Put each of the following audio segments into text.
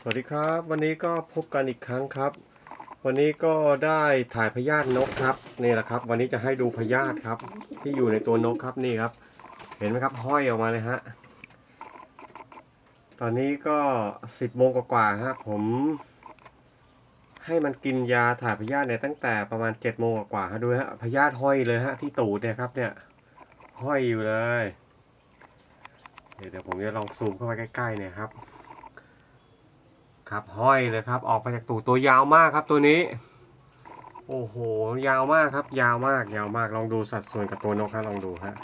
สวัสดีครับ วันนี้ก็พบกันอีกครั้งครับ วันนี้ก็ได้ถ่ายพยาธินกครับนี่แหละครับ วันนี้จะให้ดูพยาธิครับ ที่อยู่ในตัวนกครับนี่ครับ เห็นไหมครับห้อยออกมาเลยฮะตอนนี้ก็สิบโมงกว่าๆฮะผม ให้มันกินยาถ่ายพยาธิเนี่ยตั้งแต่ประมาณเจ็ดโมงกว่าๆฮะดูฮะพยาธิห้อยเลยฮะที่ตูดเนี่ยครับเนี่ยห้อยอยู่เลย เดี๋ยวเดี๋ยวผมจะลองซูมเข้าไปใกล้ๆเนี่ยครับ ครับห้อยเลยครับออกมาจากตูดตัวยาวมากครับตัวนี้ โอ้โหยาวมากครับ ยาวมากยาวมากลองดูสัดส่วนกับตัวนกฮะลองดูฮะ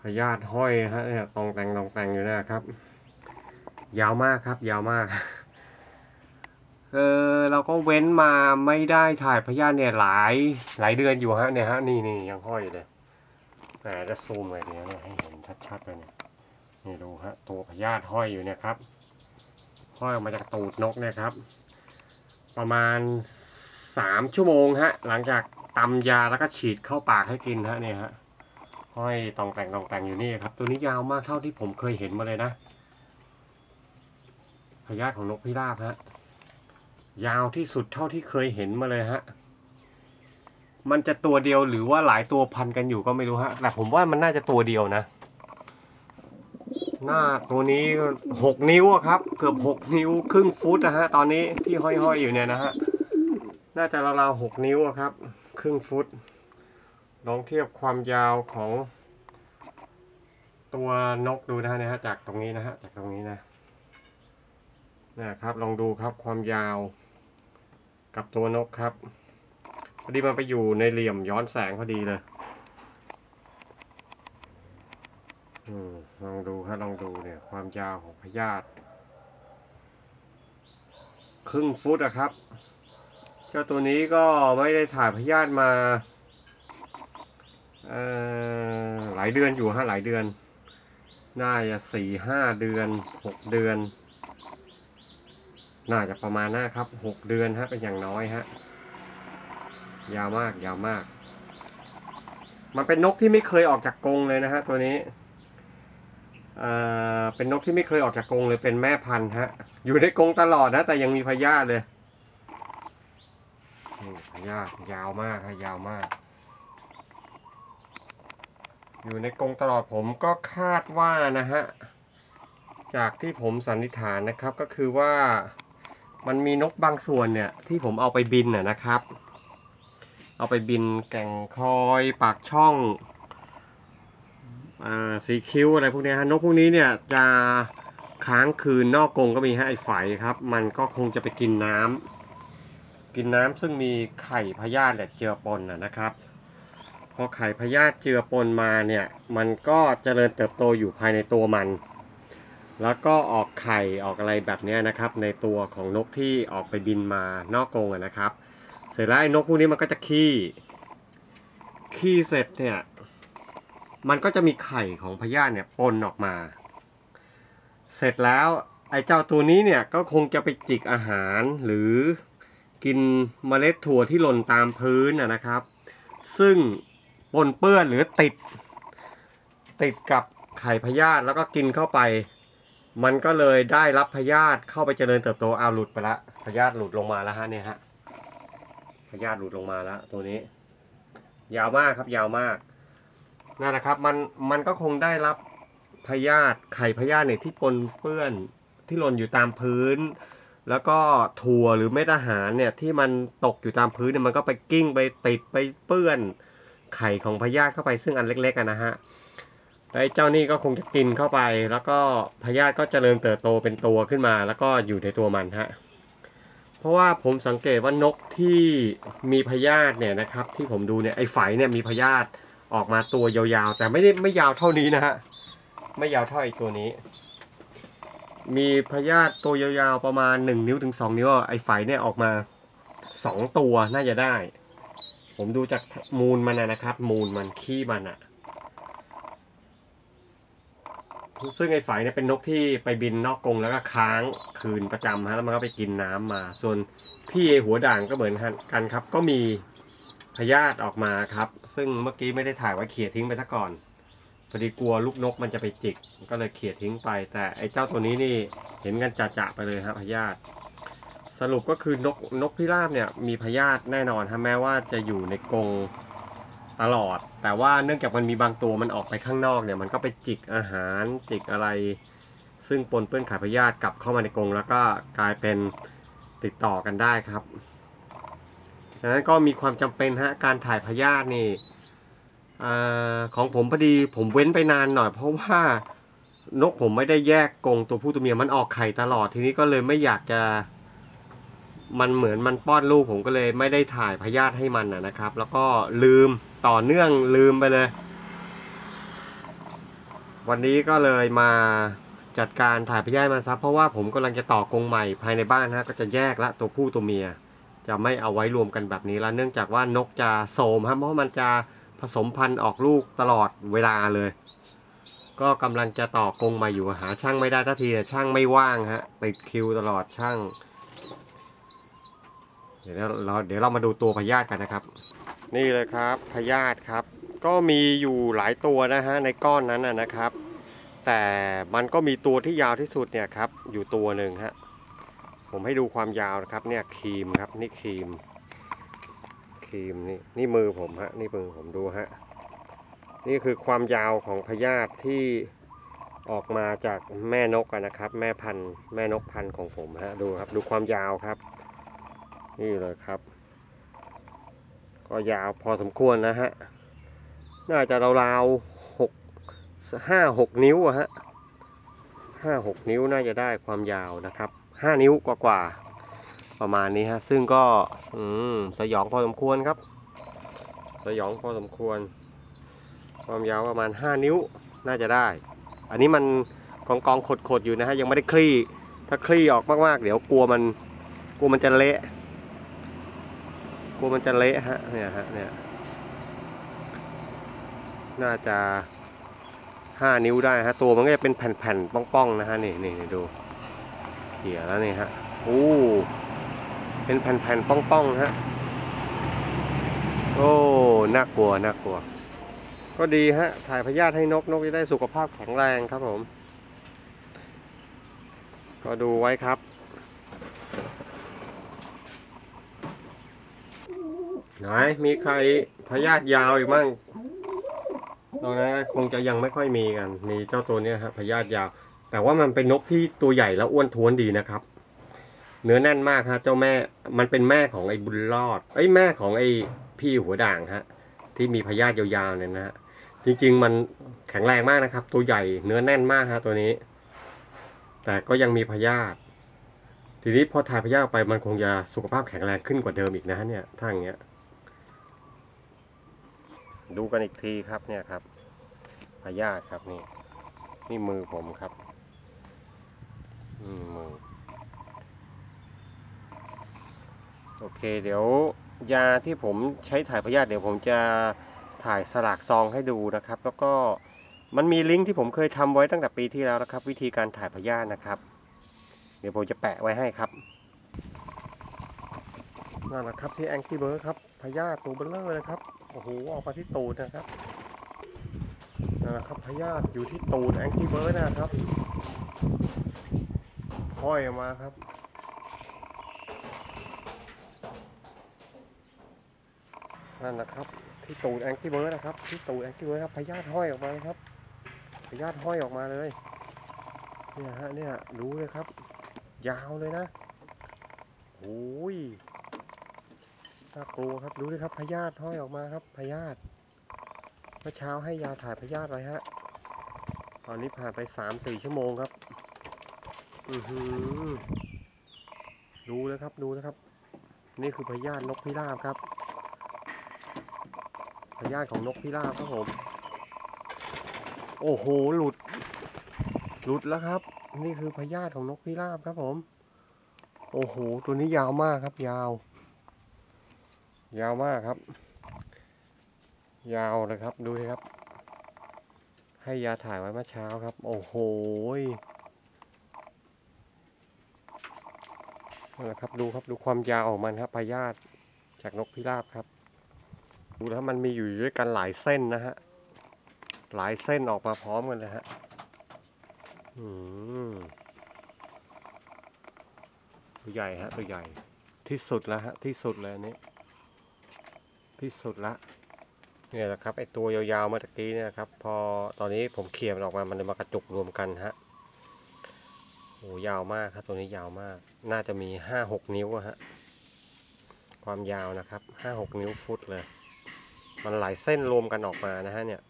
พยาธิห้อยฮะเนี่ยตองแต่งตองแต่งอยู่นะครับ ยาวมากครับ ยาวมากเออเราก็เว้นมาไม่ได้ถ่ายพยาธิเนี่ยหลายหลายเดือนอยู่ฮะเนี่ยฮะนี่นี่ยังห้อยอยู่เลยแหมจะซูมเลยเดี๋ยวเนี่ยให้เห็นชัดๆเลยเนี่ยนี่ดูฮะตัวพยาธิห้อยอยู่เนี่ยครับ ห้อยออกมาจากตูดนกเนี่ยครับ ประมาณสามชั่วโมงฮะ หลังจากตำยาแล้วก็ฉีดเข้าปากให้กินฮะเนี่ยฮะห้อยตองแต่งตองแต่งอยู่นี่ครับ ตัวนี้ยาวมากเท่าที่ผมเคยเห็นมาเลยนะพยาธิของนกพิราบฮะยาวที่สุดเท่าที่เคยเห็นมาเลยฮะมันจะตัวเดียวหรือว่าหลายตัวพันกันอยู่ก็ไม่รู้ฮะแต่ผมว่ามันน่าจะตัวเดียวนะ หน้าตัวนี้หกนิ้วอะครับ เกือบหกนิ้วครึ่งฟุตนะฮะ ตอนนี้ที่ห้อยๆอยู่เนี่ยนะฮะ น่าจะราวๆหกนิ้วอะครับ ครึ่งฟุต ลองเทียบความยาวของ ตัวนกดูนะฮะเนี่ยฮะจากตรงนี้นะฮะ จากตรงนี้นะนะครับ ลองดูครับความยาว กับตัวนกครับพอดีมันไปอยู่ในเหลี่ยมย้อนแสงพอดีเลย อืม ลองดูฮะลองดูเนี่ยความยาวของพยาธิครึ่งฟุตอะครับ เจ้าตัวนี้ก็ไม่ได้ถ่ายพยาธิมาหลายเดือนอยู่ฮะหลายเดือน น่าจะสี่ห้าเดือนหกเดือน น่าจะประมาณน่าครับหกเดือนฮะเป็นอย่างน้อยฮะยาวมากยาวมาก มันเป็นนกที่ไม่เคยออกจากกรงเลยนะฮะตัวนี้ เป็นนกที่ไม่เคยออกจากกรงเลยเป็นแม่พันธุ์ฮะ อยู่ในกรงตลอดนะ แต่ยังมีพยาธิเลยพยาธิยาวมากฮะยาวมาก อยู่ในกรงตลอดผมก็คาดว่านะฮะ จากที่ผมสันนิษฐานนะครับก็คือว่ามันมีนกบางส่วนเนี่ย ที่ผมเอาไปบินน่ะนะครับ เอาไปบินแก่งคอยปากช่อง สีคิ้วอะไรพวกนี้ฮะนกพวกนี้เนี่ยจะค้างคืนนอกกรงก็มีฮะไอ้ไฝครับ มันก็คงจะไปกินน้ำกินน้ำซึ่งมีไข่พยาธิเจือปนนะครับพอไข่พยาธิเจือปนมาเนี่ยมันก็เจริญเติบโตอยู่ภายในตัวมัน แล้วก็ออกไข่ออกอะไรแบบนี้นะครับ ในตัวของนกที่ออกไปบินมานอกกรงนะครับ เสร็จแล้วไอ้นกพวกนี้มันก็จะขี้ขี้เสร็จเนี่ย มันก็จะมีไข่ของพยาธิเนี่ยปนออกมา เสร็จแล้วไอ้เจ้าตัวนี้เนี่ยก็คงจะไปจิกอาหารหรือกินเมล็ดถั่วที่หล่นตามพื้นนะนะครับ ซึ่งปนเปื้อนหรือติด ติดกับไข่พยาธิแล้วก็กินเข้าไป มันก็เลยได้รับพยาธิเข้าไปเจริญเติบโตเอาหลุดไปละพยาธิหลุดลงมาแล้วฮะเนี่ยฮะพยาธิหลุดลงมาแล้วตัวนี้ ยาวมากครับยาวมาก นั่นแหละครับมันมันก็คงได้รับพยาธิไข่พยาธิเนี่ยที่ปนเปื้อนที่หล่นอยู่ตามพื้น แล้วก็ถั่วหรือเม็ดอาหารเนี่ยที่มันตกอยู่ตามพื้นเนี่ยมันก็ไปกิ้งไปติดไปเปื้อนไข่ของพยาธิเข้าไปซึ่งอันเล็กๆนะฮะไอ้เจ้านี่ก็คงจะกินเข้าไป แล้วก็พยาธิก็เจริญเติบโตเป็นตัวขึ้นมา แล้วก็อยู่ในตัวมันฮะเพราะว่าผมสังเกตว่านกที่มีพยาธิเนี่ยนะครับ ที่ผมดูเนี่ยไอ้ไฝเนี่ยมีพยาธิ ออกมาตัวยาวๆ แต่ไม่ได้ไม่ยาวเท่านี้นะฮะ ไม่ยาวเท่าไอ้ตัวนี้ มีพยาธิตัวยาวๆประมาณ 1 นิ้วถึง 2 นิ้ว ไอ้ไฝเนี่ยออกมา 2 ตัวน่าจะได้ ผมดูจากมูลมันนะครับ มูลมันขี้มันอะซึ่งไอ้ไฝเนี่ยเป็นนกที่ไปบินนอกกรงแล้วก็ค้างคืนประจำฮะแล้วมันก็ไปกินน้ำมา ส่วนพี่หัวด่างก็เหมือนกันครับ ก็มีพยาธิออกมาครับ ซึ่งเมื่อกี้ไม่ได้ถ่ายไว้เขี่ยทิ้งไปซะก่อนพอดีกลัวลูกนกมันจะไปจิก ก็เลยเขี่ยทิ้งไป แต่ไอ้เจ้าตัวนี้นี่เห็นกันจะๆไปเลยฮะพยาธิสรุปก็คือนกนกพิราบเนี่ยมีพยาธิแน่นอนฮะแม้ว่าจะอยู่ในกรงตลอด แต่ว่าเนื่องจากมันมีบางตัวมันออกไปข้างนอกเนี่ยมันก็ไปจิกอาหารจิกอะไร ซึ่งปนเปื้อนไข่พยาธิกลับเข้ามาในกรงแล้วก็กลายเป็นติดต่อกันได้ครับ ดังนั้นก็มีความจำเป็นฮะการถ่ายพยาธินี่อของผมพอดีผมเว้นไปนานหน่อย เพราะว่านกผมไม่ได้แยกกรงตัวผู้ตัวเมียมันออกไข่ตลอดทีนี้ก็เลยไม่อยากจะ มันเหมือนมันป้อนลูกผมก็เลยไม่ได้ถ่ายพยาธิให้มันนะครับ แล้วก็ลืมต่อเนื่องลืมไปเลย วันนี้ก็เลยมาจัดการถ่ายพยาธิมาซับเพราะว่าผมกำลังจะต่อกรงใหม่ภายในบ้านฮะก็จะแยกละตัวผู้ตัวเมีย จะไม่เอาไว้รวมกันแบบนี้แล้วเนื่องจากว่านกจะโสมครับเพราะมันจะผสมพันธุ์ออกลูกตลอดเวลาเลย ก็กำลังจะต่อกรงม่อยู่หาช่างไม่ได้ทันทีช่างไม่ว่างฮะติดคิวตลอดช่าง เดี๋ยวเราเดี๋ยวเรามาดูตัวพยาธิกันนะครับ นี่เลยครับพยาธิครับ ก็มีอยู่หลายตัวนะฮะในก้อนนั้นนะครับ แต่มันก็มีตัวที่ยาวที่สุดเนี่ยครับอยู่ตัวหนึ่งฮะ ผมให้ดูความยาวนะครับเนี่ยครีมครับนี่ครีมครีมนี่นี่มือผมฮะนี่มือผมดูฮะนี่คือความยาวของพยาธิที่ออกมาจากแม่นกนะครับ แม่พันธุ์แม่นกพันธุ์ของผมฮะดูครับ ดูความยาวครับ นี่เลยครับ ก็ยาวพอสมควรนะฮะน่าจะราวๆหกห้าหกนิ้วอะฮะห้าหกนิ้วน่าจะได้ความยาวนะครับ ห้านิ้วกว่าๆประมาณนี้ฮะ ซึ่งก็อสยองพอสมควรครับ สยองพอสมควร ความยาวประมาณห้านิ้วน่าจะได้ อันนี้มันกองกองขดๆอยู่นะฮะยังไม่ได้คลี่ ถ้าคลี่ออกมากๆ เดี๋ยวกลัวมันกลัวมันจะเละกลัวมันจะเละฮะเนี่ยฮะเนี่ยน่าจะห้านิ้วได้ฮะตัวมันก็จะเป็นแผ่นๆป้องๆนะฮะนี่นี่ดู เหี่ยแล้วนี่ฮะโอ้เป็นแผ่นๆป้องๆฮะโอ้น่ากลัวน่ากลัว ก็ดีฮะถ่ายพยาธิให้นกนกจะได้สุขภาพแข็งแรงครับผม ก็ดูไว้ครับไหนมีใครพยาธิยาวอีกมั่งตรงนั้นคงจะยังไม่ค่อยมีกัน มีเจ้าตัวนี้ยฮะพยาธิยาว แต่ว่ามันเป็นนกที่ตัวใหญ่แล้วอ้วนท้วนดีนะครับ เนื้อแน่นมากฮะเจ้าแม่มันเป็นแม่ของไอ้บุญรอดไอ้แม่ของไอ้พี่หัวด่างฮะที่มีพยาธิยาวๆเนี่ยนะฮะจริงๆมันแข็งแรงมากนะครับ ตัวใหญ่เนื้อแน่นมากฮะตัวนี้ แต่ก็ยังมีพยาธิทีนี้พอถ่ายพยาธิไปมันคงจะสุขภาพแข็งแรงขึ้นกว่าเดิมอีกนะฮะเนี่ยถ้างเงี้ยดูกันอีกทีครับเนี่ยครับพยาธิครับนี่นี่มือผมครับ โอเค เดี๋ยวยาที่ผมใช้ถ่ายพยาธิเดี๋ยวผมจะถ่ายสลากซองให้ดูนะครับ แล้วก็มันมีลิงก์ที่ผมเคยทำไว้ตั้งแต่ปีที่แล้วนะครับ วิธีการถ่ายพยาธินะครับ เดี๋ยวผมจะแปะไว้ให้ครับนั่นแหละครับที่ Angry Bird ครับพยาธิตัวเบ้อเร่อเลยครับโอ้โหออกมาที่ตูดนะครับนั่นแหละครับพยาธิอยู่ที่ตูด Angry Bird นะครับ ห้อยออกมาครับนั่นนะครับ ที่ตูด Angry Bird นะครับ ที่ตูด Angry Bird ครับพยาธิห้อยออกมาเลยครับพยาธิห้อยออกมาเลยเนี่ยฮะเนี่ยดูเลยครับ ยาวเลยนะโอ้ยน่ากลัวครับดูเลยครับพยาธิห้อยออกมาครับพยาธิเมื่อเช้าให้ยาถ่ายพยาธิไว้ฮะ ตอนนี้ผ่านไปสามสี่ชั่วโมงครับ อือหือดูเลยครับดูนะครับ นี่คือพยาธินกพิราบครับพยาธิของนกพิราบครับผม โอ้โหหลุด หลุดแล้วครับ นี่คือพยาธิของนกพิราบครับผม โอ้โหตัวนี้ยาวมากครับ ยาว ยาวมากครับ ยาวเลยครับดูสิครับ ให้ยาถ่ายไว้เมื่อเช้าครับ โอ้โห นั่นแหละครับดูครับดูความยาวของมันครับพยาธิจากนกพิราบครับ ดูแล้วมันมีอยู่ด้วยกันหลายเส้นนะฮะหลายเส้นออกมาพร้อมกันเลยฮะอืมตัวใหญ่ฮะตัวใหญ่ที่สุดแล้วฮะที่สุดเลยอันนี้ที่สุดละเนี่ยแหละครับไอตัวยาวๆเมื่อกี้เนี่ยครับ พอตอนนี้ผมเขี่ยมันออกมามันเลยมากระจุกรวมกันฮะ โอ้ยาวมากครับตัวนี้ยาวมาก น่าจะมีห้าหกนิ้วอะฮะความยาวนะครับห้าหกนิ้วฟุตเลย มันหลายเส้นรวมกันออกมานะฮะเนี่ย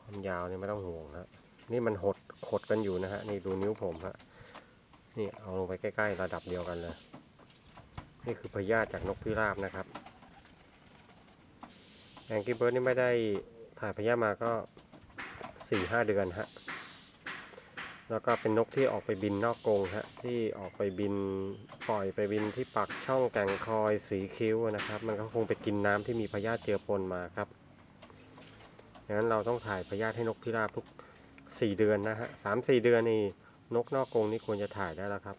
ความยาวนี่ไม่ต้องห่วงฮะนี่มันหดขดกันอยู่นะฮะนี่ดูนิ้วผมฮะนี่เอาลงไปใกล้ๆระดับเดียวกันเลย นี่คือพยาธิจากนกพิราบนะครับแองกี้เบิร์ดนี่ไม่ได้ถ่ายพยาธิมาก็ สี่ห้าเดือนฮะแล้วก็เป็นนกที่ออกไปบินนอกกรงฮะที่ออกไปบินปล่อยไปบินที่ปักช่องแก่งคอยสีคิ้วนะครับ มันก็คงไปกินน้ำที่มีพยาธิเจือปนมาครับดังนั้นเราต้องถ่ายพยาธิให้นกพิราบทุก 4 เดือนนะฮะสามสี่เดือนนี่นกนอกกรงนี่ควรจะถ่ายได้แล้วครับ